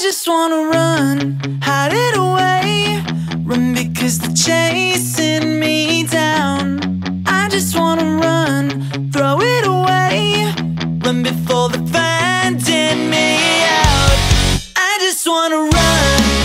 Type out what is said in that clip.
just wanna run, hide it away. Run because they're chasing me down. I just wanna run, throw it away. Run before they're finding me out. I just wanna run,